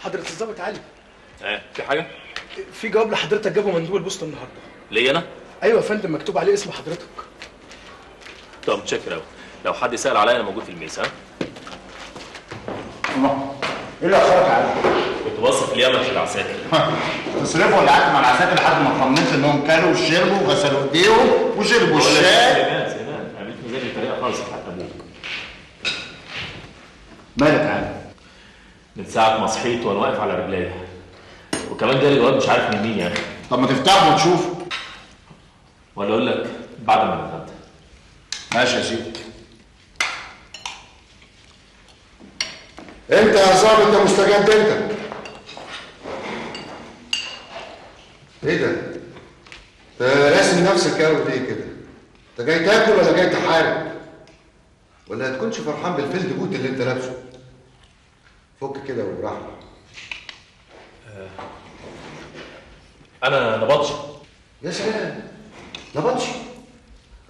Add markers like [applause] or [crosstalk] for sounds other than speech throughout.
حضرة الظابط علي. آه في حاجة؟ في جواب لحضرتك جابه مندوب البوسطة النهارده. ليا أنا؟ أيوه يا فندم مكتوب عليه اسم حضرتك. طب متشكر قوي لو حد سال عليا أنا موجود في الميس ها؟ إيه اللي اخرك عليه؟ كنت بصف اليمن في العساكر. [laughs] تصرفوا اللي قعدت مع العساكر لحد ما طمنت إنهم كلوا وشربوا وغسلوا ايديهم وشربوا الشاي. سليمان سليمان قابلتني زي بطريقه خالص حتى أبوك مالك ساعة ما صحيت وأنا واقف على رجليا وكمان جالي جواب مش عارف من مين يا أخي طب ما تفتحه وتشوفه ولا أقول لك بعد ما نتغدى ماشي يا سيدي انت يا ظابط يا مستجد انت إيه ده؟ انت راسم نفسك قوي ليه كده؟ انت جاي تاكل ولا جاي تحارب؟ ولا هتكونش فرحان بال field boot اللي انت لابسه؟ فك كده وبراحتك. أنا نبطشي يا سلام. نبطشي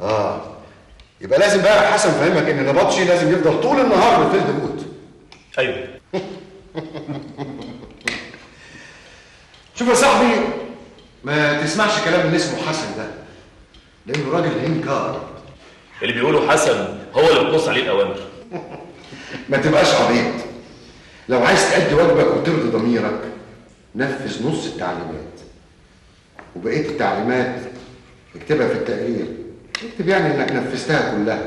آه. يبقى لازم بقى حسن فهمك إن نبطشي لازم يفضل طول النهار بال field boot أيوه. [laughs] شوف يا صاحبي ما تسمعش كلام اللي اسمه حسن ده. لأنه راجل إنكار. اللي بيقولوا حسن هو اللي بتبص عليه الأوامر. [laughs] ما تبقاش عبيط. لو عايز تأدي واجبك وترضي ضميرك نفذ نص التعليمات. وبقية التعليمات اكتبها في التقرير. اكتب يعني إنك نفذتها كلها.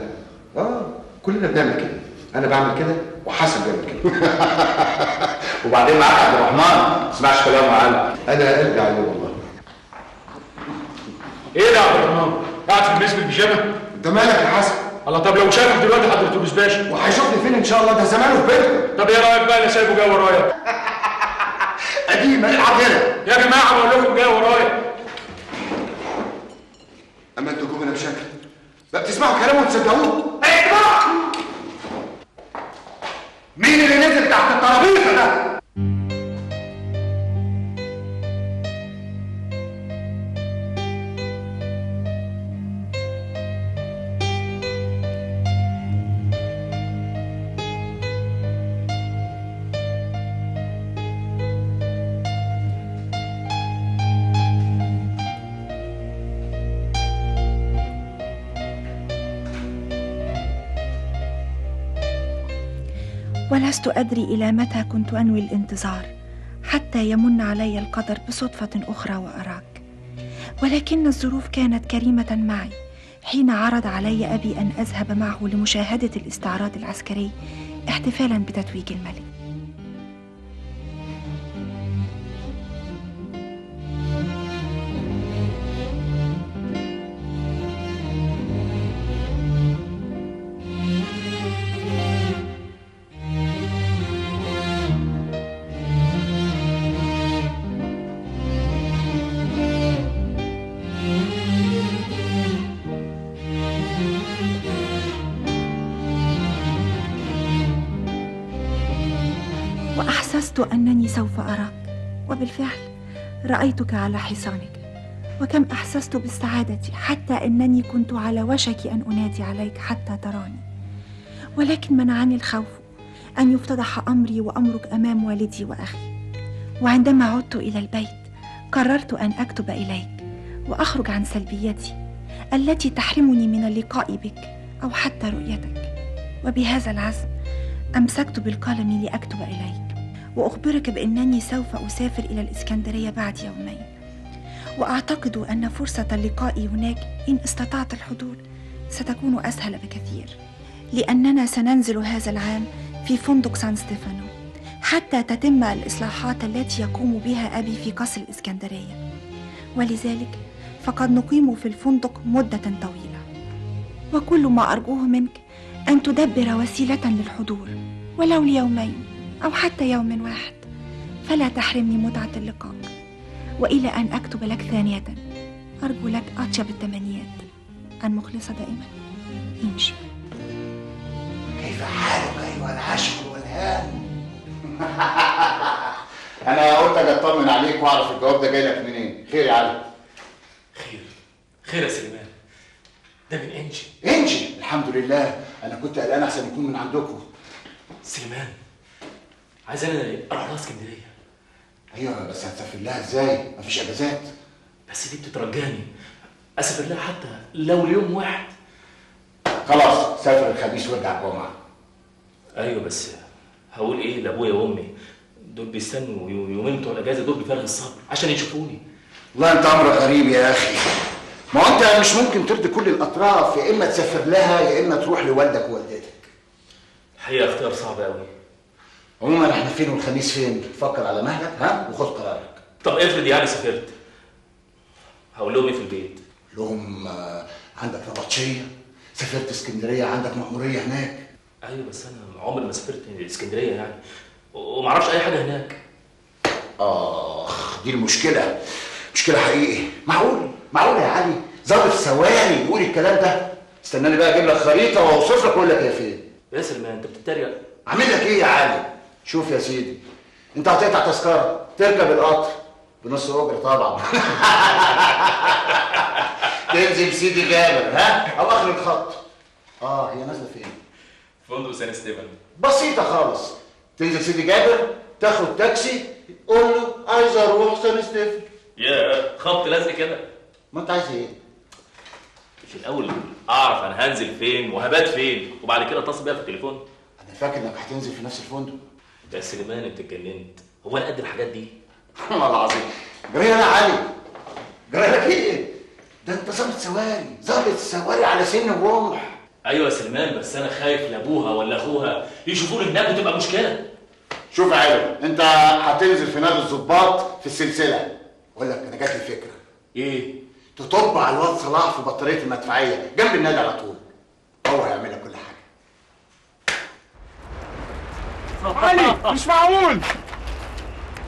آه كلنا بنعمل كده. أنا بعمل كده وحسن بيعمل كده. [laughs] وبعدين معاك عبد الرحمن. ما تسمعش كلامه علي أنا ارجع عليه والله. إيه ده يا عبد الرحمن؟ قاعد في الميز بالبيجامه؟ أنت مالك يا حسن؟ الله طب لو شافك دلوقتي حضرته مش باشا وهيشوفني فين إن شاء الله؟ ده زمانه في بيتنا طب إيه رأيك بقى اللي سايبه جاي ورايا؟ [laughs] قديم العب هنا؟ يا جماعة بقول لكم جاي ورايا. اما أنتوا جوه بشكل. لا بتسمعوا كلامه وتصدقوه مين اللي نزل تحت الترابيزة ده؟ ولست أدري إلى متى كنت أنوي الانتظار حتى يمن علي القدر بصدفة أخرى وأراك. ولكن الظروف كانت كريمة معي حين عرض علي أبي أن أذهب معه لمشاهدة الاستعراض العسكري احتفالا بتتويج الملك. وأحسست أنني سوف أراك وبالفعل رأيتك على حصانك وكم أحسست بالسعادة حتى أنني كنت على وشك أن أنادي عليك حتى تراني. ولكن منعني الخوف أن يفتضح أمري وأمرك أمام والدي وأخي. وعندما عدت إلى البيت قررت أن أكتب إليك وأخرج عن سلبيتي التي تحرمني من اللقاء بك أو حتى رؤيتك. وبهذا العزم أمسكت بالقلم لأكتب إليك. وأخبرك بأنني سوف أسافر إلى الإسكندرية بعد يومين. وأعتقد أن فرصة اللقاء هناك إن استطعت الحضور ستكون أسهل بكثير لأننا سننزل هذا العام في فندق سان ستيفانو حتى تتم الإصلاحات التي يقوم بها أبي في قصر الإسكندرية. ولذلك فقد نقيم في الفندق مدة طويلة. وكل ما أرجوه منك أن تدبر وسيلة للحضور ولو ليومين أو حتى يوم واحد. فلا تحرمني متعة اللقاء. وإلى أن أكتب لك ثانية. أرجو لك أطيب التمنيات. المخلصة دائما. إنشي كيف حالك أيها العاشق والهام [laughs] أنا قلت أجي أطمن عليك وأعرف الجواب ده جاي لك منين. خير يا علي. خير. خير يا سليمان. ده من إنجي. إنجي؟ الحمد لله. أنا كنت قلقان أحسن يكون من عندكم. سليمان. عايز أنا أروح لها اسكندرية. أيوه بس هتسافر لها إزاي؟ مفيش إجازات. بس دي بتترجاني. أسافر لها حتى لو ليوم واحد. خلاص سافر الخميس وارجع الجمعة. أيوه بس هقول إيه لأبويا وأمي؟ دول بيستنوا يو- يومين بتوع الإجازة دول بفارغ الصبر عشان يشوفوني. والله أنت أمرك غريب يا أخي. ما هو أنت مش ممكن ترضي كل الأطراف يا إما تسافر لها يا إما تروح لوالدك ووالدتك. الحقيقة اختيار صعب قوي عموما إحنا فين والخميس فين؟ فكر على مهلك ها؟ وخد قرارك. طب افرض يعني سافرت. هقول لهم إيه في البيت؟ لهم آه، عندك نبطشيه سافرت اسكندرية؟ عندك مأمورية هناك؟ أيوه بس أنا عمري ما سافرت اسكندرية يعني. ومعرفش أي حاجة هناك. آخ دي المشكلة. مشكلة حقيقي. معقول؟ معقول يا علي؟ ظابط سواري يقول الكلام ده. استناني بقى أجيب لك خريطة وأوصف لك أقول لك هي فين. يا سلمان أنت بتتريق. عامل لك إيه يا علي؟ شوف يا سيدي انت هتقطع تذكرة تركب القطر بنص أجر طبعا. [laughs] تنزل سيدي جابر ها؟ أو آخر الخط. آه هي نازلة فين؟ فندق سان ستيفن بسيطة خالص. تنزل سيدي جابر تاخد تاكسي قول له عايز أروح سان ستيفن يا خبط لازق كده. ما أنت عايز إيه؟ مش الأول أعرف أنا هنزل فين وهبات فين وبعد كده أتصل بيها في التليفون. أنا فاكر إنك هتنزل في نفس الفندق. يا سليمان انت اتجننت. هو أنا قد الحاجات دي؟ والله العظيم. جري يا علي. جري لك إيه؟ ده انت ظابط سواري. ظابط سواري على سن الرمح. أيوه يا سليمان بس أنا خايف لابوها ولا اخوها يشوفوني هناك وتبقى مشكلة. شوف يا علي انت هتنزل في نادي الظباط في السلسلة. أقول لك أنا جات لي فكرة. إيه؟ تطب على الواد صلاح في بطارية المدفعية جنب النادي على طول. هو هيعمل لك كل حاجة علي مش معقول.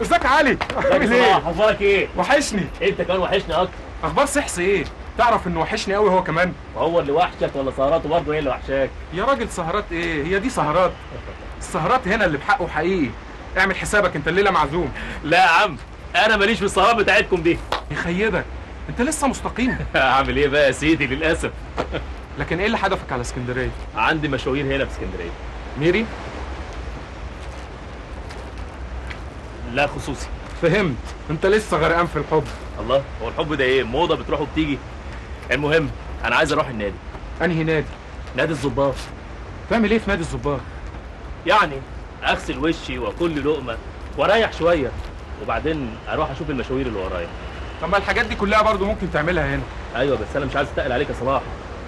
ازيك يا علي؟ عامل إيه؟ أخبارك إيه؟ وحشني. انت كمان وحشني أكتر. أخبار سحس إيه؟ تعرف انه وحشني قوي هو كمان. وهو اللي وحشك ولا سهراته برضه هي اللي وحشاك؟ يا راجل سهرات إيه؟ هي دي سهرات. السهرات هنا اللي بحقه حقيقي. اعمل حسابك انت الليلة معزوم. لا يا عم أنا ماليش في السهرات بتاعتكم دي. يخيبك. انت لسه مستقيم. [laughs] اعمل إيه بقى يا سيدي للأسف؟ لكن إيه اللي حدفك على اسكندرية؟ عندي مشاوير هنا في اسكندرية. ميري؟ لا خصوصي. فهمت. انت لسه غرقان في الحب. الله هو الحب ده إيه؟ موضة بتروح وبتيجي المهم أنا عايز أروح النادي. أنهي نادي؟ نادي الظباط تعمل إيه في نادي الظباط يعني أغسل وشي وأكل لقمة وأريح شوية وبعدين أروح أشوف المشاوير اللي ورايا. طب ما الحاجات دي كلها برضو ممكن تعملها هنا. أيوه بس أنا مش عايز أتقل عليك يا صلاح.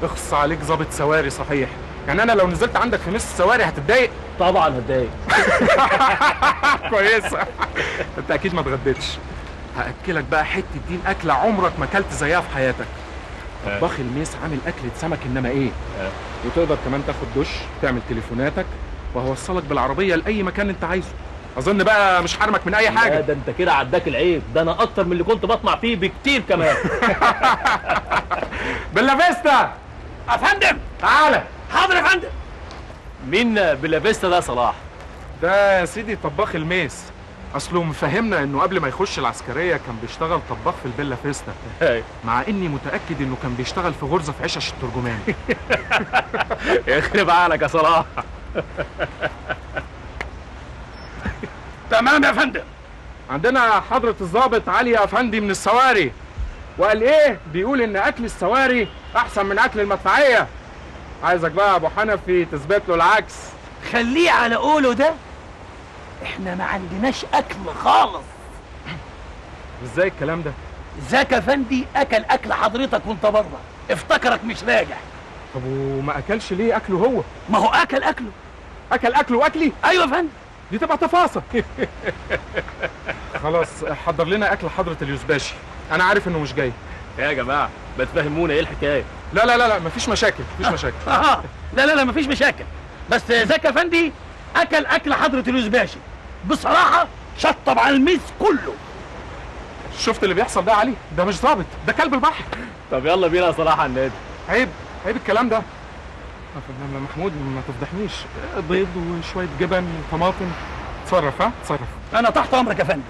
اخص عليك ظابط سواري صحيح. يعني أنا لو نزلت عندك في نص السواري هتتضايق؟ طبعا هتضايق. [laughs] كويسه انت أكيد ما اتغديتش. هاكلك بقى حتة دين اكله عمرك ما أكلت زيها في حياتك. طباخ الميس عامل اكله سمك إنما إيه؟ آه. وتقدر كمان تاخد دش تعمل تليفوناتك وهوصلك بالعربية لأي مكان أنت عايزه. أظن بقى مش حرمك من أي لا حاجة. ده أنت كده عداك العيب. ده أنا أكتر من اللي كنت بطمع فيه بكتير كمان. [laughs] بيلا فيستا! يا فندم تعالى. حاضر يا فندم! مين بلافيستا ده يا صلاح. ده يا سيدي طباخ الميس. أصله مفهمنا إنه قبل ما يخش العسكرية كان بيشتغل طباخ في البيلا فيستا. مع إني متأكد إنه كان بيشتغل في غرزة في عشش الترجمان. [laughs] يخرب عقلك يا صلاح. [laughs] تمام يا فندم. عندنا حضرة الضابط علي أفندي من السواري. وقال إيه؟ بيقول إن أكل السواري أحسن من أكل المدفعية. عايزك بقى يا ابو حنفي تثبت له العكس. خليه على قوله ده. إحنا ما عندناش أكل خالص. إزاي الكلام ده؟ زكا فندي؟ أكل أكل حضرتك وانت بره. افتكرك مش راجع. طب وما أكلش ليه أكله هو؟ ما هو أكل أكله. أكل أكله وأكلي؟ أيوه يا فندم. دي تبقى تفاصيل. [laughs] خلاص حضر لنا أكل حضرة اليوسباشي. أنا عارف إنه مش جاي. يا جماعة؟ ما تفهمونا إيه الحكاية؟ لا لا لا لا مفيش مشاكل مفيش مشاكل. [laughs] آه لا لا لا مفيش مشاكل. بس زكا فندي أكل أكل حضرة اليوزباشي بصراحة شطب على الميز كله. شفت اللي بيحصل ده يا علي؟ ده مش ظابط ده كلب البحر. طب يلا بينا يا صلاح على النادي. عيب عيب الكلام ده. محمود ما تفضحنيش. بيض وشوية جبن وطماطم. تصرف ها؟ تصرف. أنا تحت أمرك يا فندم.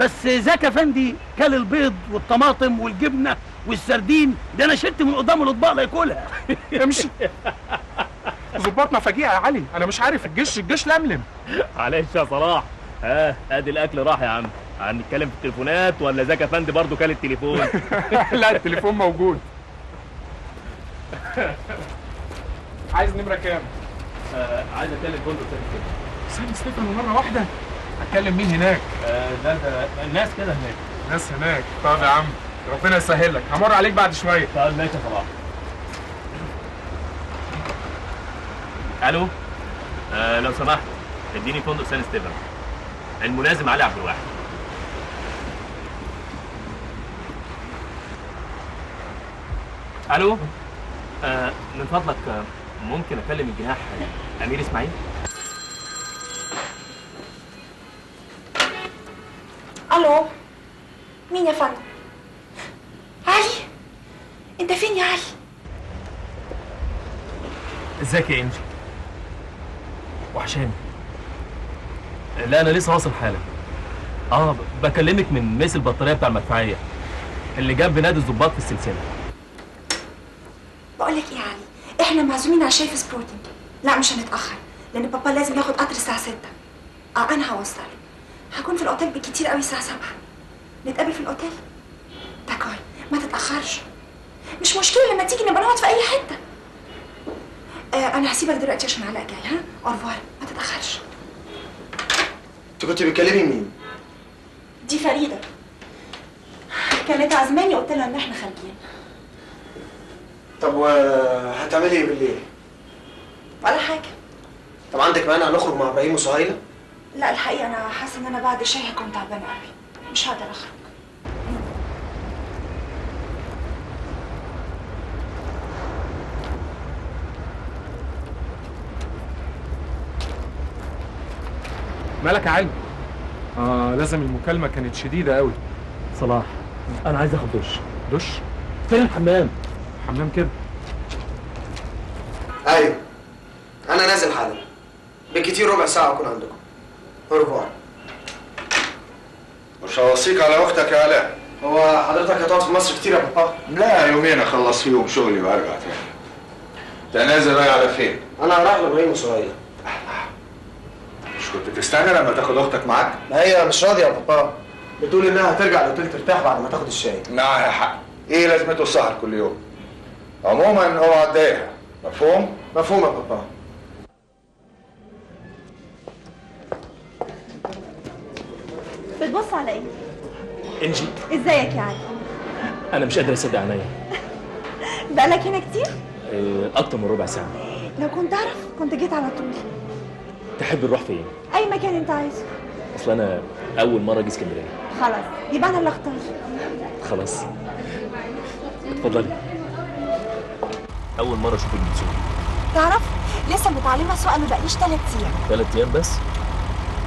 بس زكا فندي كل البيض والطماطم والجبنة والسردين ده أنا شلت من قدام الأطباق لا ياكلها. [laughs] امشي. ظباطنا فجيعه يا علي. أنا مش عارف الجيش الجيش لملم. معلش يا صلاح. ها أدي الأكل راح يا عم. هنتكلم في التليفونات ولا زكي افندي برضه كان التليفون؟ [laughs] لا التليفون موجود. عايز نمرة كام؟ آه عايز أتكلم فندق تاني كده سان ستيفن مرة واحدة. هتكلم مين هناك؟ آه ده ده الناس كده هناك. ناس هناك. طب يا عم ربنا يسهل لك همر عليك بعد شوية. طب ماشي يا صلاح. ألو؟ آه لو سمحت اديني فندق سان ستيفن. الملازم علي عبد الواحد. ألو؟ آه من فضلك ممكن أكلم الجناح أمير إسماعيل؟ مين يا فندم. علي انت فين يا علي؟ ازيك يا انجي؟ وحشاني. لا أنا لسه واصل حالا. آه بكلمك من ميس البطارية بتاع المدفعية اللي جنب نادي الظباط في السلسلة. بقول لك إيه يا علي؟ إحنا معزومين على شاي في سبورتنج. لا مش هنتأخر لأن بابا لازم ياخد قطر الساعة 6 آه أنا هوصله. هكون في الأوتيل بالكتير قوي الساعة 7 نتقابل في الأوتيل؟ okay ما تتأخرش. مش مشكلة لما تيجي نبقى نقعد في أي حتة. آه أنا هسيبك دلوقتي عشان علاء جاي ها؟ au revoir ما تتأخرش. أنت كنت بتكلمي مين؟ دي فريدة. كانت عزماني قلت لها إن إحنا خارجين. طب وهتعملي إيه بالليل؟ ولا حاجة. طب عندك مانع نخرج مع إبراهيم وسهيلة؟ لا الحقيقة أنا حاسة إن أنا بعد الشاي هكون تعبانة قوي مش هقدر اخرج مالك يا علي؟ آه لازم المكالمة كانت شديدة قوي صلاح أنا عايز آخد دش. دش؟ فين الحمام؟ حمام كده. أيوه أنا نازل حالا. بالكتير ربع ساعة أكون عندكم. اورفوار مش هوصيك على أختك يا علاء هو حضرتك هتقعد في مصر كتير يا بابا؟ لا يومين أخلص فيهم شغلي وأرجع تاني انت نازل رايح على فين؟ أنا رايح لإبراهيم وسهيله مش كنت تستنى لما تاخد أختك معاك؟ ما هي مش راضية يا بابا بتقول إنها هترجع الاوتيل ترتاح بعد ما تاخد الشاي معاها حق إيه لازمته السهر كل يوم؟ عموما اوعى تضايقها مفهوم؟ مفهوم يا بابا بتبص على إيه؟ إنجي. إزيك يا علي أنا مش قادر أصدق عينيا. [laughs] بقالك هنا كتير؟ إيه، أكتر من ربع ساعة. لو كنت أعرف كنت جيت على طول. تحب نروح فين؟ أي مكان أنت عايزه. أصل أنا أول مرة أجي اسكندرية. خلاص يبقى أنا اللي أختار. خلاص. اتفضلي. أول مرة اشوفك بتسوقي تعرف لسه متعلمة سواقه ما بقاليش ثلاث أيام. ثلاث أيام بس؟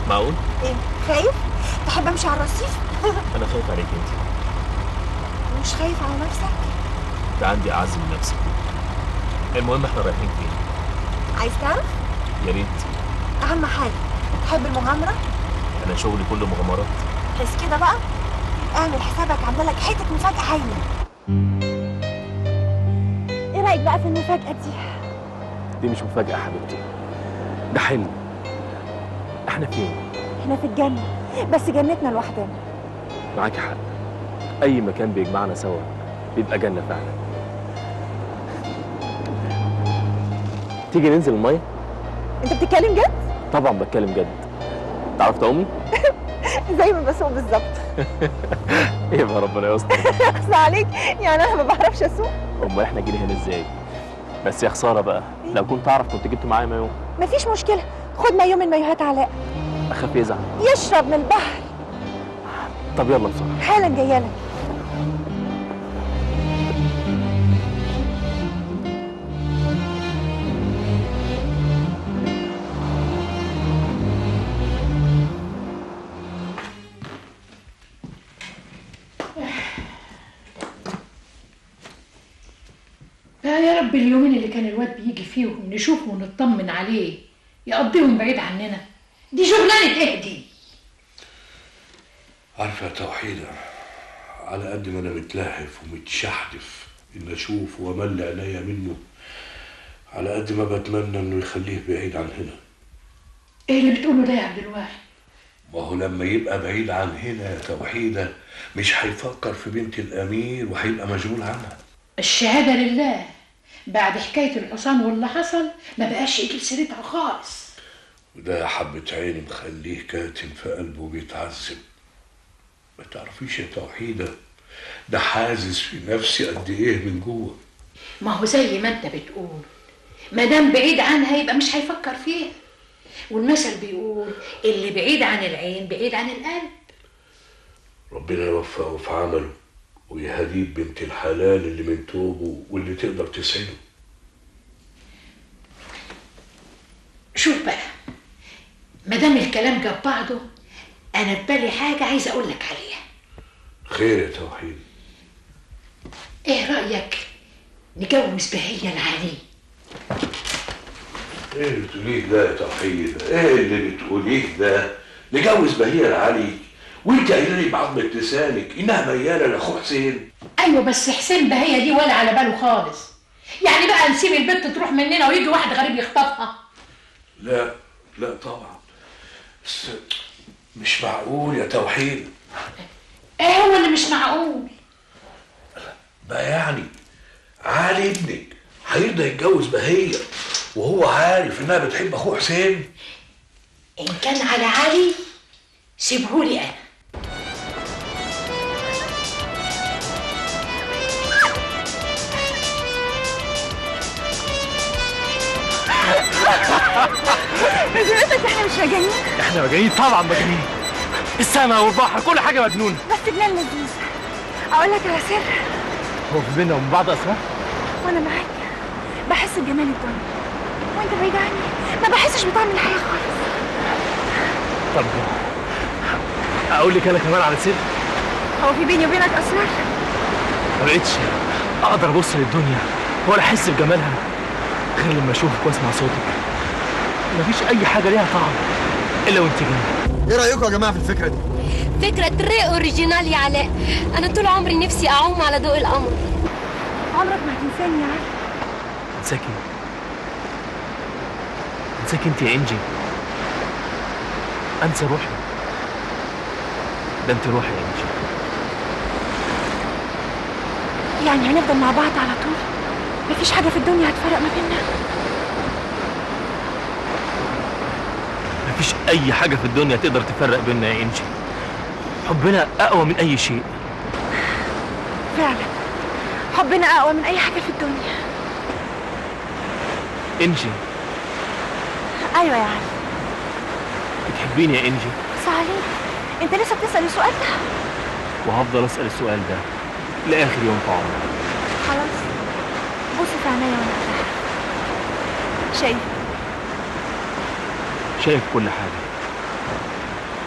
معقول؟ إيه خايف؟ تحب امشي على الرصيف؟ [laughs] أنا خايف عليك انت مش خايف على نفسك؟ ده عندي أعز من نفسي. المهم إحنا رايحين فين؟ عايز تعرف؟ يا ريت. أهم حاجة تحب المغامرة؟ أنا شغلي كله مغامرات. بس كده بقى اعمل حسابك عاملة لك حتة مفاجأة هايله إيه رأيك بقى في المفاجأة دي؟ دي مش مفاجأة يا حبيبتي. ده حلم. إحنا فين؟ إحنا في الجنة. بس جنتنا لوحدنا. معاكي حق. أي مكان بيجمعنا سوا بيبقى جنة فعلا. تيجي ننزل المية؟ أنت بتتكلم جد؟ طبعا بتكلم جد. تعرف تعومي؟ [laughs] زي ما بسوق بالظبط. [laughs] إيه بقى ربنا يستر. أخصى عليك. يعني أنا ما بعرفش أسوق. أمال إحنا جينا هنا إزاي؟ بس يا خسارة بقى. لو كنت أعرف كنت جبت معايا مايو مفيش مشكلة. خد مايو من مايوهات علاء. اخاف يزعل يشرب من البحر. طب يلا بسرعة. حالا جاية لك. يا رب اليومين اللي كان الواد بيجي فيهم نشوفه ونطمن عليه. يقضيهم بعيد عننا. دي شغلانة إيه دي عارفة يا توحيدة على قد ما أنا متلهف ومتشحدف إن أشوف وأمل عينيا منه على قد ما بتمنى إنه يخليه بعيد عن هنا. إيه اللي بتقوله ده يا عبد الواحد؟ ما هو لما يبقى بعيد عن هنا يا توحيدة مش هيفكر في بنت الأمير وهيبقى مشغول عنها. الشهادة لله. بعد حكاية الحصان واللي حصل ما بقاش يجيب سيرتها خالص. وده يا حبة عيني مخليه كاتم في قلبه وبيتعذب. ما تعرفيش يا توحيدة ده حازز في نفسي قد إيه من جوه. ما هو زي ما أنت بتقول. ما دام بعيد عنها يبقى مش هيفكر فيها. والمثل بيقول اللي بعيد عن العين بعيد عن القلب. ربنا يوفقه في عمله ويهديه بنت الحلال اللي من توبه واللي تقدر تسعده. شوف بقى ما دام الكلام جاب بعضه أنا في بالي حاجة عايزه أقول لك عليها. خير يا توحيد. إيه رأيك نجوز بهية العلي إيه اللي بتقوليه ده يا توحيد؟ إيه اللي بتقوليه ده؟ نجوز بهية العلي وأنت قايلة لي بعضمة لسانك إنها ميالة لاخوه حسين. أيوه بس حسين بهية دي ولا على باله خالص. يعني بقى نسيب البنت تروح مننا ويجي واحد غريب يخطفها. لا لا طبعا. بس مش معقول يا توحيد. إيه هو اللي مش معقول؟ بقى يعني علي ابنك هيرضى يتجوز بهية وهو عارف إنها بتحب أخوه حسين؟ إن كان على علي سيبهولي أنا. [laughs] بذمتك إحنا مش مجانين إحنا مجانين طبعا مجانين السماء والبحر كل حاجة مجنونة. بس بلال لذيذ. أقول لك على سر. هو في بينا ومن بعض اسماء وأنا معاك. بحس بجمال الدنيا. وأنت بعيد عني. ما بحسش بطعم الحياة خالص. طب أقول لك أنا كمان على سر. هو في بيني وبينك أسرار؟ ما بقتش أقدر أبص للدنيا ولا أحس بجمالها غير لما أشوفك وأسمع صوتك. مفيش أي حاجة ليها طعم. إلا وأنت جنبي إيه رأيكم يا جماعة في الفكرة دي؟ فكرة تري أوريجينال يا علاء. أنا طول عمري نفسي أعوم على ضوء القمر. عمرك ما هتنساني يا علي انساكي. انساكي أنت يا إنجي. أنسى روحي. ده أنت روحي يا إنجي. يعني هنفضل مع بعض على طول؟ مفيش حاجة في الدنيا هتفرق ما بيننا؟ مفيش أي حاجة في الدنيا تقدر تفرق بيننا يا إنجي. حبنا أقوى من أي شيء. فعلا. حبنا أقوى من أي حاجة في الدنيا. إنجي. أيوه يا علي بتحبيني يا إنجي؟ صحيح. أنت لسه بتسأل السؤال ده؟ وهفضل أسأل السؤال ده لآخر يوم في عمري خلاص. بص في عينيا بتعرف شايف. شايف كل حاجة.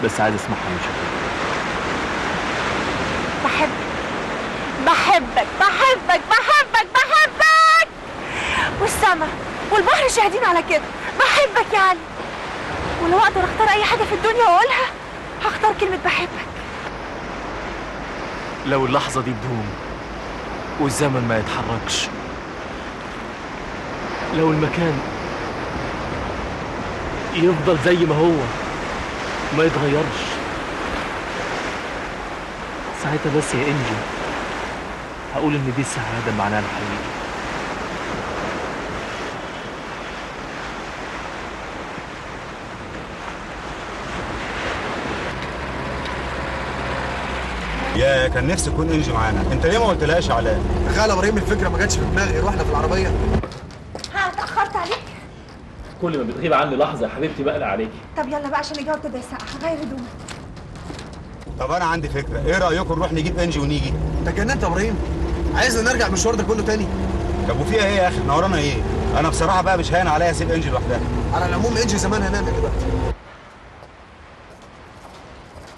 بس عايز أسمعها من شكلك. بحبك بحبك بحبك بحبك بحبك! والسما والبحر شاهدين على كده. بحبك يا علي ولو أقدر أختار أي حاجة في الدنيا وأقولها هختار كلمة بحبك. لو اللحظة دي تدوم والزمن ما يتحركش لو المكان يفضل زي ما هو. ما يتغيرش. ساعتها بس يا إنجي هقول إن دي السعادة معناها الحقيقي يا كان نفسي تكون إنجي معانا. أنت ليه ما قلتلهاش يا علاء تخيل يا إبراهيم الفكرة ما جاتش في دماغي. غير وإحنا في العربية. كل ما بتغيب عني لحظة يا حبيبتي بقلق عليكي. طب يلا بقى عشان الجو ابتدى يسقع غير هدومك. طب أنا عندي فكرة إيه رأيكم نروح نجيب إنجي ونيجي؟ انت اتجننت يا إبراهيم. عايزنا نرجع المشوار ده كله تاني. طب وفيها إيه يا أخي؟ إحنا ورانا إيه؟ أنا بصراحة بقى مش هين عليا أسيب إنجي لوحدها. على العموم إنجي زمان هنام دلوقتي؟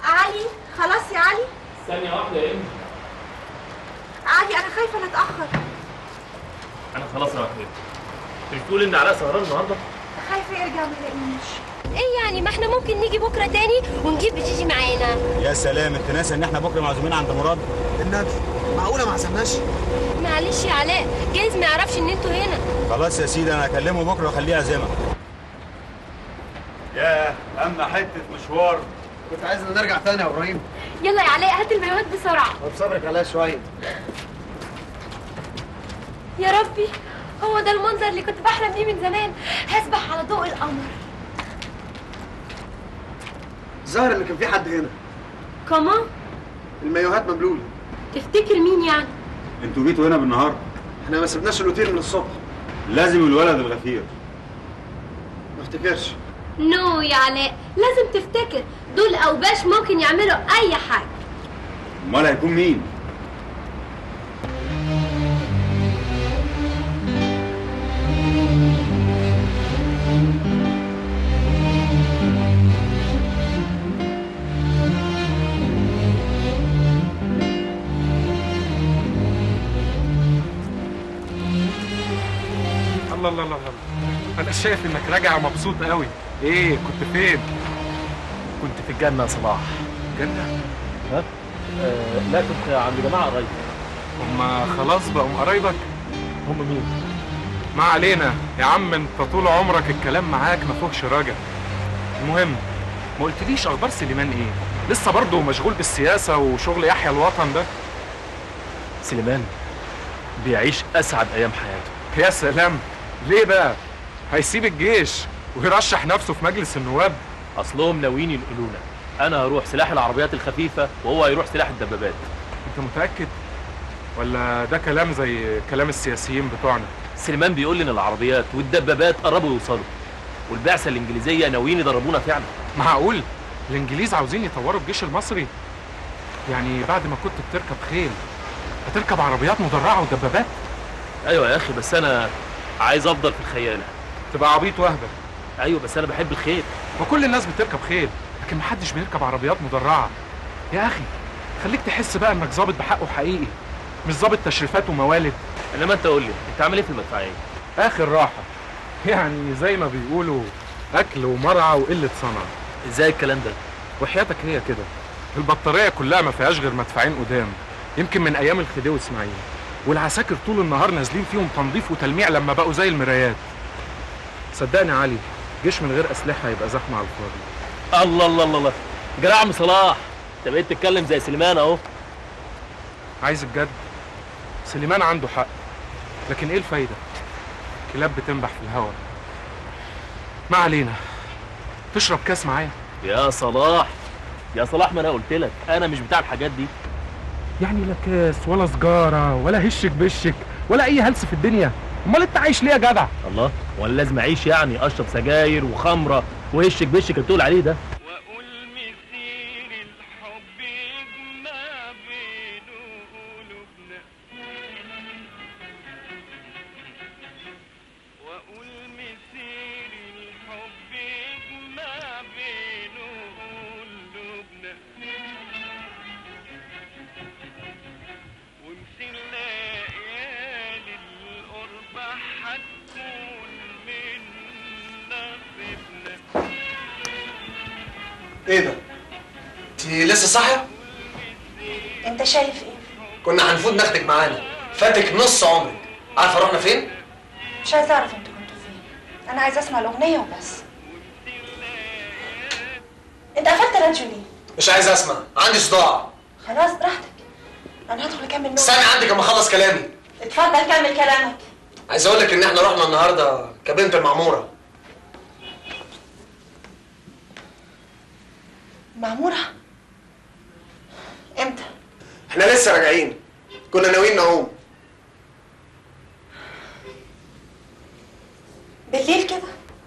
علي خلاص يا علي. ثانية واحدة يا إنجي. علي أنا خايفة نتاخر أنا خلاص أنا حبيبتي. أنت بتقول ان علاء سهران النهارده؟ ما إيه يعني؟ ما إحنا ممكن نيجي بكرة تاني ونجيب بتيجي معانا. يا سلام أنت ناسي إن إحنا بكرة معزومين عند مراد؟ النبي معقولة ما عزمناش؟ معلش يا علاء جايز ما يعرفش إن أنتوا هنا. خلاص يا سيدي أنا هكلمه بكرة وأخليه يعزمك. يا اما حتة مشوار. كنت عايز نرجع تاني يا إبراهيم. يلا يا علاء هات المايوهات بسرعة. طب صبرك عليا شوية. يا ربي. هو ده المنظر اللي كنت بحلم بيه من زمان. هسبح على ضوء القمر. الظاهر إن كان في حد هنا. كمان المايوهات مبلولة. تفتكر مين يعني؟ أنتوا جيتوا هنا بالنهار. إحنا ما سبناش الأوتيل من الصبح. لازم الولد الغفير. ما افتكرش. نو يا علاء لازم تفتكر. دول أوباش ممكن يعملوا أي حاجة. أمال هيكون مين؟ الله الله الله الله أنا شايف إنك راجع مبسوط قوي. إيه كنت فين؟ كنت في الجنة يا صلاح. جنة ها؟ آه لا كنت عند جماعة قريب. هما خلاص بقوا قرايبك؟ هم مين؟ ما علينا. يا عم أنت طول عمرك الكلام معاك ما فيهوش رجع المهم ما قلتليش أخبار سليمان إيه؟ لسه برضه مشغول بالسياسة وشغل يحيى الوطن ده. سليمان بيعيش أسعد أيام حياته. يا سلام! ليه بقى؟ هيسيب الجيش ويرشح نفسه في مجلس النواب؟ أصلهم ناويين ينقلونا. أنا هروح سلاح العربيات الخفيفة وهو هيروح سلاح الدبابات. أنت متأكد؟ ولا ده كلام زي كلام السياسيين بتوعنا؟ سليمان بيقول لي ان العربيات والدبابات قربوا يوصلوا. والبعثة الإنجليزية ناويين يضربونا فعلا. معقول؟ الإنجليز عاوزين يطوروا الجيش المصري؟ يعني بعد ما كنت بتركب خيل هتركب عربيات مدرعة ودبابات؟ أيوه يا أخي بس أنا عايز افضل في الخياله تبقى عبيط واهبل. أيوه بس أنا بحب الخيل وكل الناس بتركب خيل لكن محدش بيركب عربيات مدرعة. يا أخي خليك تحس بقى إنك ظابط بحقه حقيقي مش ظابط تشريفات وموالد. إنما أنت قول لي أنت عامل إيه في المدفعية؟ آخر راحة. يعني زي ما بيقولوا أكل ومرعى وقلة صنع إزاي الكلام ده؟ وحياتك هي كده. البطارية كلها ما فيهاش غير مدفعين قدام يمكن من أيام الخديوي إسماعيل. والعساكر طول النهار نازلين فيهم تنظيف وتلميع لما بقوا زي المرايات. صدقني يا علي جيش من غير أسلحة يبقى زحمة على الفاضي. الله الله الله الله. جدع عم صلاح انت بقيت تتكلم زي سليمان اهو. عايز الجد سليمان عنده حق. لكن إيه الفايدة؟ كلاب بتنبح في الهوا. ما علينا. تشرب كاس معايا. يا صلاح. يا صلاح ما أنا قلت لك. أنا مش بتاع الحاجات دي. يعني لا كاس ولا سجارة ولا هشك بشك ولا أي هلس في الدنيا. أمال أنت عايش ليه يا جدع؟ الله وأنا لازم أعيش يعني أشرب سجاير وخمرة وهشك بشك اللي بتقول عليه ده؟ إيه ده؟ انت لسه صاحية؟ انت شايف إيه؟ كنا هنفوت ناخدك معانا. فاتك نص عمرك. عارفة رحنا فين؟ مش عايزة أعرف أنتوا كنتوا فين. أنا عايزة أسمع الأغنية وبس. انت قفلت الراديو ليه مش عايز أسمع. عندي صداع. خلاص براحتك. أنا هدخل أكمل نوم. استني عندك أما أخلص كلامي. اتفضل كمل كلامك. عايز أقول لك إن إحنا رحنا النهارده كبنت المعمورة. معموره إمتى؟ إحنا لسه راجعين. كنا ناويين نقوم بالليل كده؟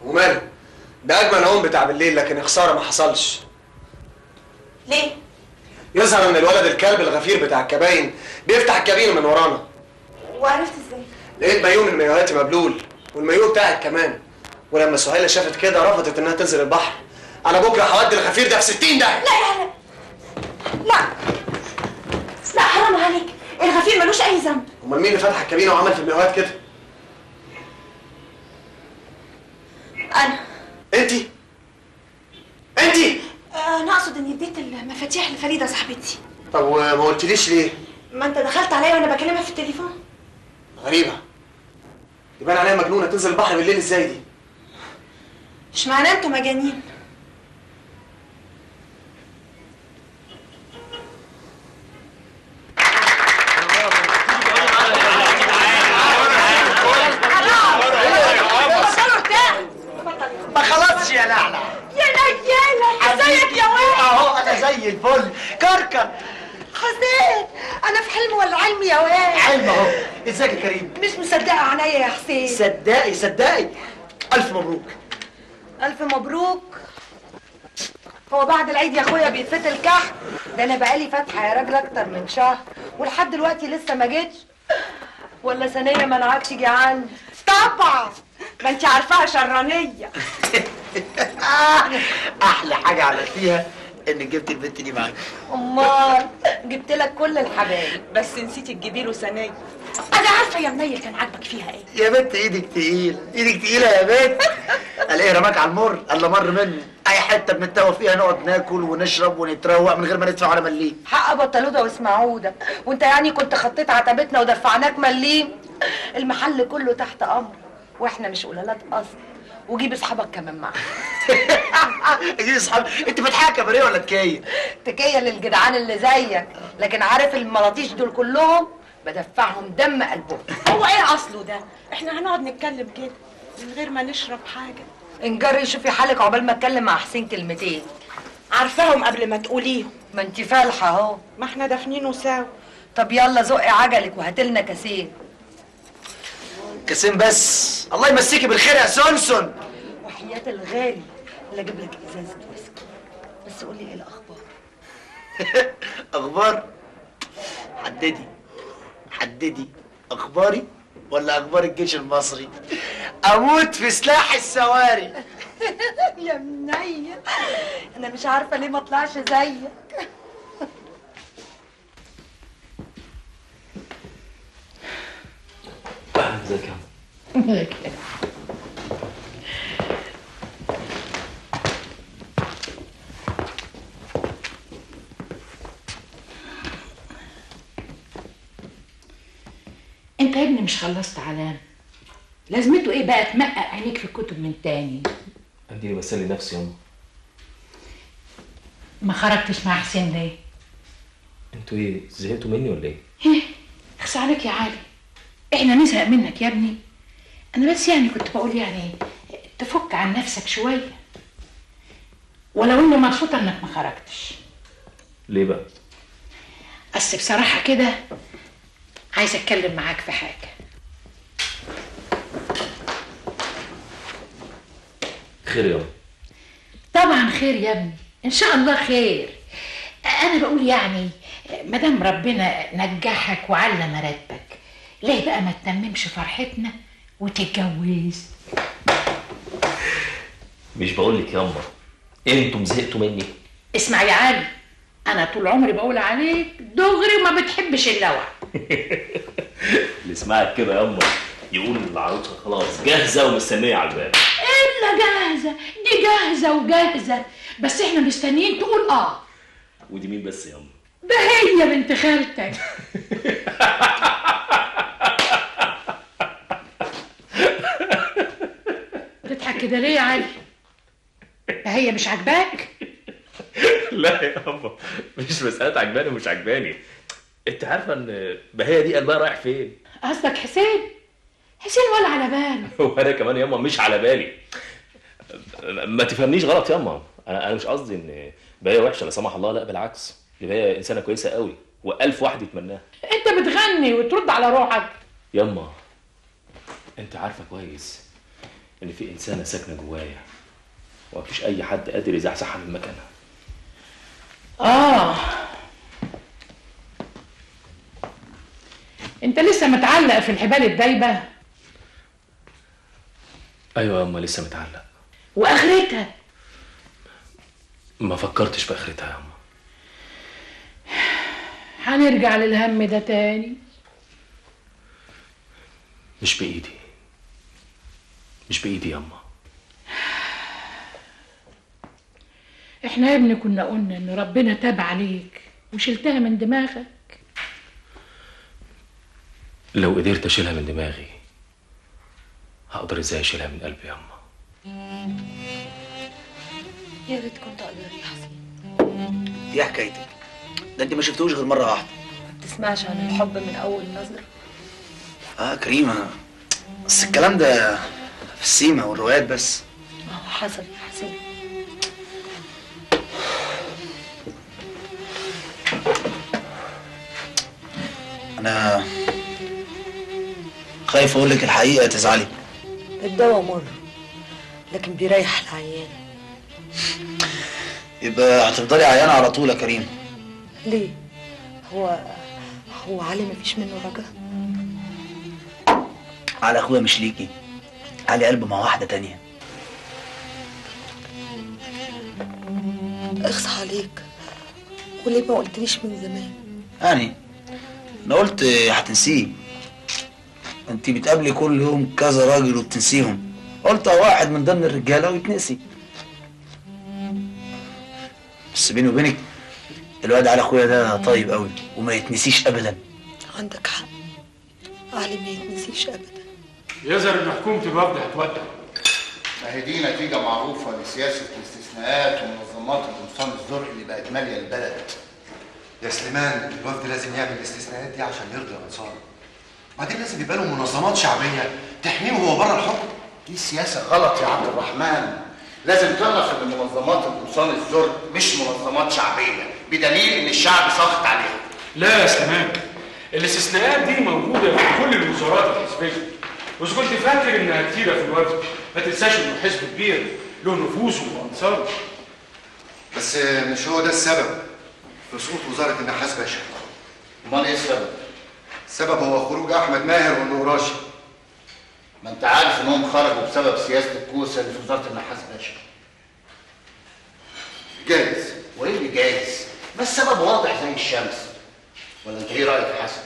وماله؟ ده أجمل نوم بتاع بالليل لكن خسارة ما حصلش. ليه؟ يظهر إن الولد الكلب الغفير بتاع الكباين بيفتح الكابينة من ورانا. وعرفت إزاي؟ لقيت مايوه من مايوهاتي مبلول والمايوه بتاعك كمان. ولما سهيلة شافت كده رفضت إنها تنزل البحر. أنا بكرة هودي الغفير ده في 60 داهية. لا يا هلا. لا. لا حرام عليك. الغفير ملوش أي ذنب. أمال مين اللي فتح الكابينة وعمل في المايوهات كده؟ أنا. انت. انت. أنا أقصد اني اديت المفاتيح لفريده صاحبتي. طب وما قلتليش ليه؟ ما أنت دخلت عليا وأنا بكلمها في التليفون. غريبة. يبان عليها مجنونة تنزل البحر بالليل إزاي دي؟ مش معناه أنتوا مجانين زي الفل كركر حسين أنا في حلم ولا علم يا واد علم اهو ازيك يا كريم مش مصدقه عينيا يا حسين صدقي صدقي الف مبروك الف مبروك هو بعد العيد يا اخويا بيتفتل الكحك ده أنا بقالي فاتحه يا راجل أكتر من شهر. ولحد دلوقتي لسه ما جيتش. ولا ثانية ما نعكش جعان. طبعا! ما انت عارفاها شرانية. [laughs] أحلى حاجة عملتيها إنك جبت البنت دي معاك. أمال جبت لك كل الحبايب. بس نسيتي تجيبي له ثانية أنا عارفة يا منيل كان عاجبك فيها إيه. يا بنت إيدك تقيل. إيدك تقيلة يا بنت [laughs] الاقي رماك على المر. الا مر منه أي حتة بنتوه فيها نقعد ناكل ونشرب ونتروق من غير ما ندفع ولا مليم. حق بطلوده واسمعوده وأنت يعني كنت خطيت عتبتنا ودفعناك مليم. المحل كله تحت أمر وإحنا مش قلالات أصلا وجيب أصحابك كمان معاك. [laughs] أجي أصحاب. أنت فاتحه كباريه ولا تكيه تكيه للجدعان اللي زيك. لكن عارف الملاطيش دول كلهم؟ بدفعهم دم قلبهم. هو إيه أصله ده؟ إحنا هنقعد نتكلم كده من غير ما نشرب حاجة. انجري شوفي حالك عقبال ما اتكلم مع حسين كلمتين. عارفاهم قبل ما تقوليهم. ما انت فالحة اهو. ما إحنا دافنينه سوا. طب يلا زقي عجلك وهاتلنا كاسين. كاسين بس. الله يمسيكي بالخير يا سونسون. وحياة الغالي. اللي أجيب لك ازازة ويسكي. بس قولي إيه الأخبار؟ [laughs] أخبار؟ حددي. حددي. أخباري؟ ولا أخبار الجيش المصري. أموت في سلاح السواري. [laughs] يا منيل أنا مش عارفة ليه ما اطلعش زيك. ازيك يا عم انت يا ابني مش خلصت علام لازمته إيه بقى؟ تمقق عينيك في الكتب من تاني. اديني بسلي نفسي يا. ما خرجتش مع حسين ليه؟ أنتوا إيه زهقتوا مني ولا إيه؟ إيه اخس عليك يا علي. إحنا نزهق منك يا ابني. أنا بس يعني كنت بقول يعني تفك عن نفسك شوية. ولو اني مبسوطة إنك ما خرجتش. ليه بقى؟ بس بصراحة كده عايزه أتكلم معاك في حاجة. خير يا أم. طبعا خير يا ابني إن شاء الله خير. أنا بقول يعني مادام ربنا نجحك وعلى مراتبك ليه بقى ما تتممش فرحتنا وتتجوز؟ مش بقول لك ياما أنتم زهقتوا مني. اسمع يا علي أنا طول عمري بقول عليك دغري وما بتحبش اللوع [laughs] اللي يسمعك كده ياما يقول العروسه خلاص جاهزة ومستنية على الباب. إلا جاهزة دي جاهزة وجاهزة. بس إحنا مستنيين تقول آه. ودي مين بس ياما ده هي بنت خالتك. بتضحك كده ليه يا علي؟ هي مش عاجباك؟ لا يا ياما مش مسألة عجباني ومش عجباني أنت عارفة إن بهية دي قلبها رايح فين؟ قصدك حسين؟ حسين ولا على باله. [laughs] وأنا كمان ياما مش على بالي. ما تفهمنيش غلط ياما. أنا أنا مش قصدي إن بهية وحشة لا سمح الله لا بالعكس. دي إنسانة كويسة قوي وألف واحد يتمناها. أنت بتغني وترد على روحك. ياما. أنت عارفة كويس إن في إنسانة ساكنة جوايا ومفيش أي حد قادر يزحزحها من مكانها. آه. أنت لسه متعلق في الحبال الدايبة؟ أيوه ياما لسه متعلق. وآخرتها؟ ما فكرتش في آخرتها ياما هنرجع للهم ده تاني. مش بإيدي. مش بإيدي ياما إحنا يا ابني كنا قلنا إن ربنا تاب عليك وشلتها من دماغك. لو قدرت أشيلها من دماغي هقدر إزاي اشيلها من قلبي يا اما يا ريت كنت أقدر يا حسين. إيه حكايتك. ده انت ما شفتوش غير مرة واحدة. ما بتسمعش عن الحب من أول نظرة؟ آه كريمة. بس الكلام ده في السيما والروايات بس. ما هو حصل يا حسين. أنا خايف أقول لك الحقيقة تزعلي. الدواء مر لكن بيريح العيان. يبقى هتفضلي عيانه على طول يا كريم. ليه؟ هو هو علي مفيش منه رجا؟ على أخويا مش ليكي علي قلب مع واحدة تانية. اخص عليك. وليه ما قلتليش من زمان؟ يعني أنا قلت هتنسيه. انت بتقابلي كل يوم كذا راجل وبتنسيهم. قلت واحد من ضمن الرجالة ويتنسي. بس بيني وبينك الواد على اخويا ده طيب قوي وما يتنسيش ابدا. عندك حق. علي ما يتنسيش ابدا. يظهر إن حكومة الوفد هتودع. ما هي دي نتيجة معروفة لسياسة الاستثناءات ومنظمات القمصان الزرق اللي بقت مالية البلد. يا سليمان الوفد لازم يعمل الاستثناءات دي عشان يرضي الأنصار. بعدين لازم يبقى له منظمات شعبية تحميه وهو بره الحكم. دي سياسة غلط يا عبد الرحمن. لازم تعرف إن منظمات القمصان الزرق مش منظمات شعبية بدليل إن الشعب ساخط عليها. لا يا سليمان الاستثناءات دي موجودة في كل الوزارات الحزبية. واذا كنت فاكر إنها كتيرة في الوفد ما تنساش انه حزب كبير له نفوذ وأنصار. بس مش هو ده السبب في سقوط وزارة النحاس باشا. أمال إيه السبب؟ السبب هو خروج أحمد ماهر والنقراشي ما أنت عارف انهم خرجوا بسبب سياسة الكوسة اللي في وزارة النحاس باشا. جايز وإيه اللي جايز؟ ما السبب واضح زي الشمس. ولا أنت إيه رأيك يا حسن؟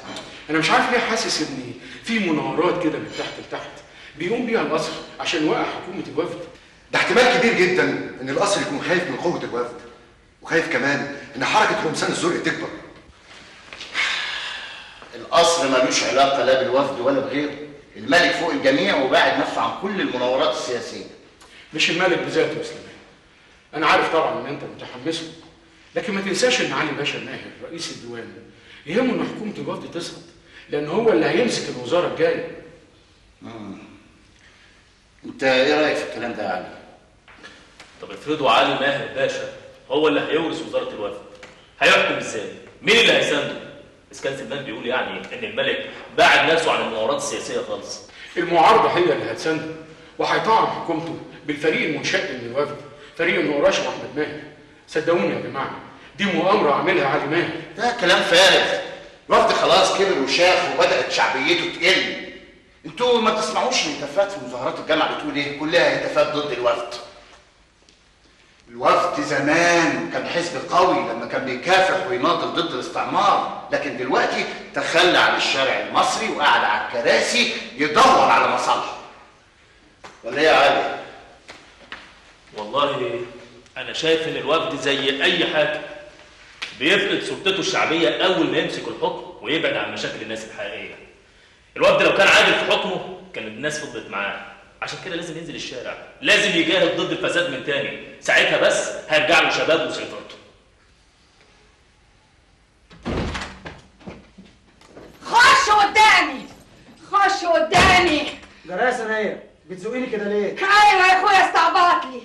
أنا مش عارف ليه حاسس إن في مناورات كده من تحت لتحت بيقوم بيها القصر عشان يوقع حكومة الوفد. ده احتمال كبير جدا إن القصر يكون خايف من قوة الوفد. وخايف كمان إن حركة رمسان الزرق تكبر. القصر ملوش علاقة لا بالوفد ولا بغيره الملك فوق الجميع وباعد نفسه عن كل المناورات السياسية مش الملك بذاته يا سليمان أنا عارف طبعا إن أنت متحمس له لكن ما تنساش إن علي باشا ماهر رئيس الديوان يهمه إن حكومة الوفد تسقط لأن هو اللي هيمسك الوزارة الجاية أنت إيه رأيك في الكلام ده يا علي؟ طب افرضوا علي ماهر باشا هو اللي هيورث وزارة الوفد هيحكم إزاي؟ مين اللي هيسانده؟ كان سلمان بيقول يعني إن الملك باعد نفسه عن المناورات السياسية خالص. المعارضة هي اللي هتسنده وهيطعن حكومته بالفريق المنشق من الوفد فريق النقراش وأحمد ماهر. صدقوني يا جماعة دي مؤامرة عاملها علي ماهر. ده كلام فارغ. الوفد خلاص كبر وشاف وبدأت شعبيته تقل. أنتوا ما تسمعوش الهتافات في مظاهرات الجامعة بتقول إيه؟ كلها هتافات ضد الوفد. الوفد زمان كان حزب قوي لما كان بيكافح ويناضل ضد الاستعمار لكن دلوقتي تخلى عن الشارع المصري وقعد على الكراسي يدور على مصالحه. ولا إيه يا علي؟ والله أنا شايف إن الوفد زي أي حاجة بيفقد سلطته الشعبية أول ما يمسك الحكم ويبعد عن مشاكل الناس الحقيقية. الوفد لو كان عادل في حكمه كان الناس فضلت معاه. عشان كده لازم ينزل الشارع. لازم يجاهد ضد الفساد من تاني. ساعتها بس هيرجع له شباب وسيطرته. خش قدامي! خش قدامي! جراية سنايا بتزقيني كده ليه؟ أيوه يا أخويا استعبط لي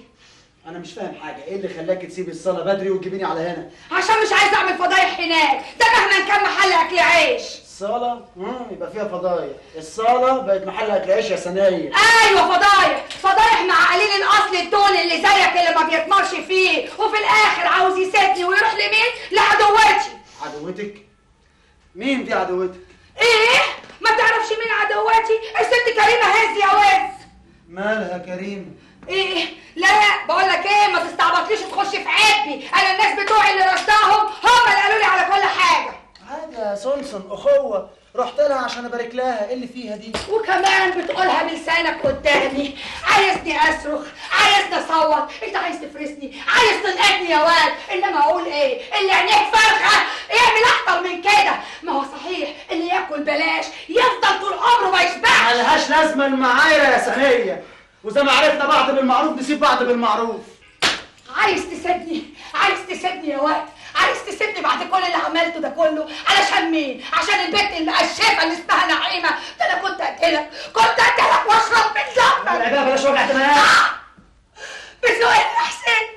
أنا مش فاهم حاجة. إيه اللي خلاك تسيبي الصلاة بدري وتجيبيني على هنا؟ عشان مش عايز أعمل فضايح هناك. ده مهما كان محل اكل عيش. الصالة امم يبقى فيها فضايح. الصالة بقت محل عيش يا سنايا أيوه فضايح. فضايح مع قليل الأصل الدون اللي زيك اللي ما بيطمرش فيه. وفي الآخر عاوز يسيبني ويروح لمين؟ لعدوتي. عدوتك؟ مين دي عدوتك؟ إيه؟ ما تعرفش مين عدوتي؟ الست كريمة هز يا وز؟ مالها كريم؟ إيه؟ لا بقول لك إيه ما تستعبطليش تخش في عيبي. أنا الناس بتوعي اللي رشتهم هم اللي قالوا لي على كل حاجة. يا سونسون أخوة رحت لها عشان أبارك لها. إيه اللي فيها دي؟ وكمان بتقولها بلسانك قدامي. عايزني أصرخ عايزني أصوت. أنت عايز تفرسني؟ عايز تنقدني يا واد؟ إنما أقول إيه؟ اللي عينيه فرخة. يعمل أكتر من كده. ما هو صحيح اللي ياكل بلاش يفضل طول عمره ما يشبعش. ملهاش لازمة المعايرة يا سنيه وزي ما عرفنا بعض بالمعروف نسيب بعض بالمعروف. عايز تسيبني؟ عايز تسيبني يا واد؟ عايز تسيبني بعد كل اللي عملته ده كله؟ علشان مين؟ عشان البنت المقشفه اللي اسمها نعيمة. ده أنا كنت اقتلك كنت اقتلك وأشرب من دمك لا بقى بلاش وجع دماغ. بذوقك يا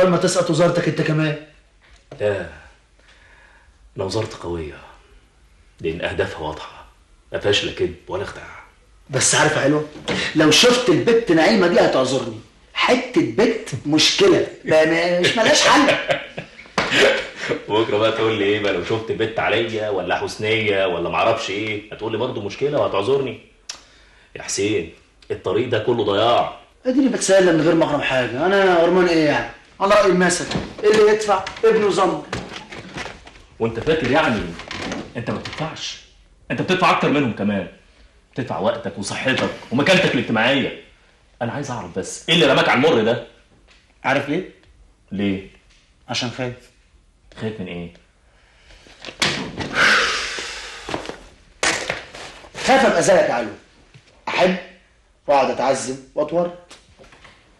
قبل ما تسقط وزارتك انت كمان. لا. أنا وزارتي قوية لأن أهدافها واضحة. ما فيهاش لا كذب ولا خداع بس عارف يا حلوة لو شفت البت نعيمة دي هتعذرني. حتة بت مشكلة. مش ملهاش حل. [laughs] بكره بقى تقول لي إيه بقى؟ لو شفت بنت عليا ولا حسنية ولا معرفش إيه هتقول لي برضه مشكلة وهتعذرني. يا حسين الطريق ده كله ضياع. أديني بتسلم من غير ما اغرم حاجة أنا غرمان إيه يعني؟ على رأي المثل اللي يدفع ابنه زمر وانت فاكر يعني انت ما بتدفعش انت بتدفع أكتر منهم كمان. بتدفع وقتك وصحتك ومكانتك الاجتماعية. أنا عايز أعرف بس إيه اللي رماك على المر ده؟ عارف ليه؟ ليه؟ عشان خايف. خايف من إيه؟ خايف أبقى زيك يا علو. أحب وأقعد أتعذب واطور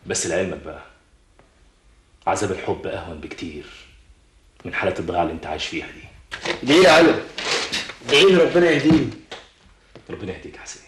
بس لعلمك بقى. عذاب الحب أهون بكتير من حالة الضياع اللي انت عايش فيها دي. لي يا علو ادعي ربنا يهديني. ربنا يهديك يا حسين.